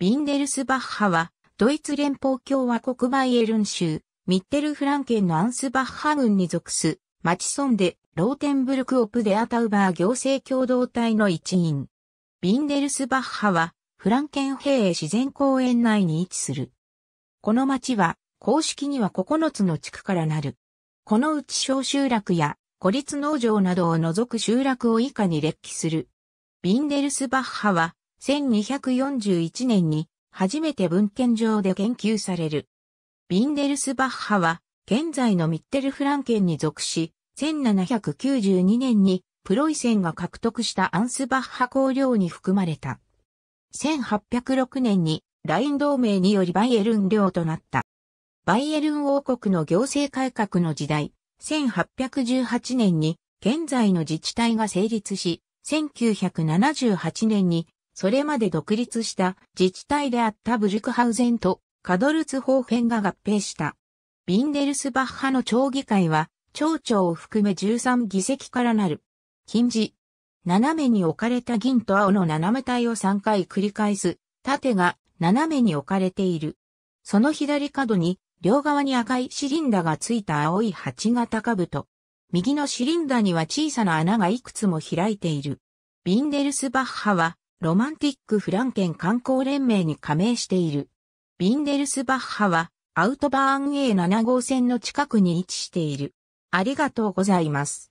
ビンデルスバッハは、ドイツ連邦共和国バイエルン州、ミッテルフランケンのアンスバッハ郡に属す、マチソンで、ローテンブルクオプデアタウバー行政共同体の一員。ビンデルスバッハは、フランケンヘイ自然公園内に位置する。この町は、公式には9つの地区からなる。このうち小集落や孤立農場などを除く集落を以下に列記する。ビンデルスバッハは、1241年に初めて文献上で研究される。ビンデルスバッハは、現在のミッテルフランケンに属し、1792年にプロイセンが獲得したアンスバッハ公領に含まれた。1806年にライン同盟によりバイエルン領となった。バイエルン王国の行政改革の時代、1818年に現在の自治体が成立し、1978年にそれまで独立した自治体であったブルクハウゼンとカドルツホーフェンが合併した。ビンデルスバッハの町議会は、町長を含め13議席からなる。近似。斜めに置かれた銀と青の斜め体を3回繰り返す。縦が斜めに置かれている。その左角に、両側に赤いシリンダがついた青い鉢型兜。右のシリンダには小さな穴がいくつも開いている。ビンデルスバッハは、ロマンティックフランケン観光連盟に加盟している。ビンデルスバッハはアウトバーン A7 号線の近くに位置している。ありがとうございます。